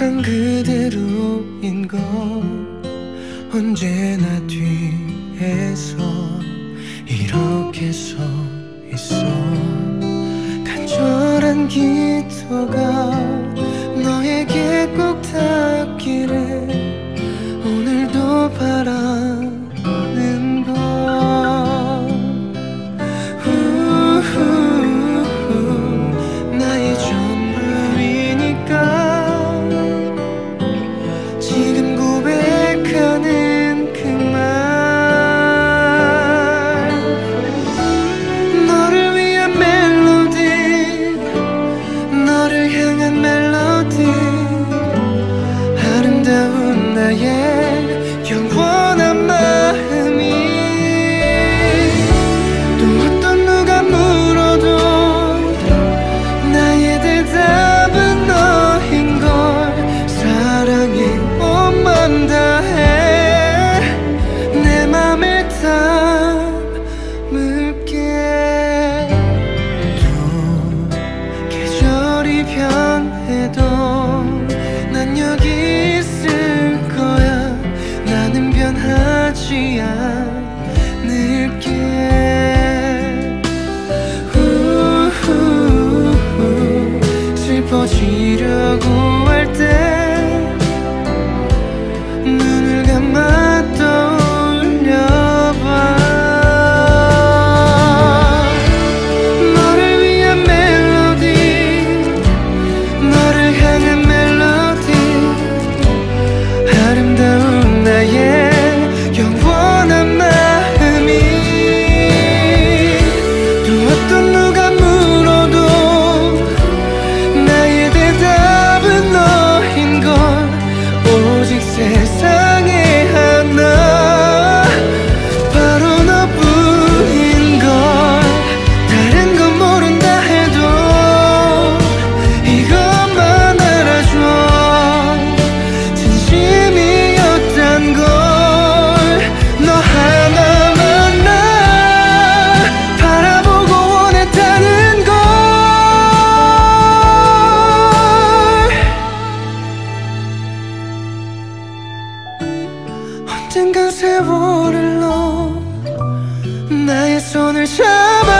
세상 그대로인 거 언제나 뒤에서 이렇게 서 있어. 간절한 기도가 너에게 꼭 닿기를 오늘도 바라. 놓지 않을게 슬퍼지려. 같은 그 세월을 너 나의 손을 잡아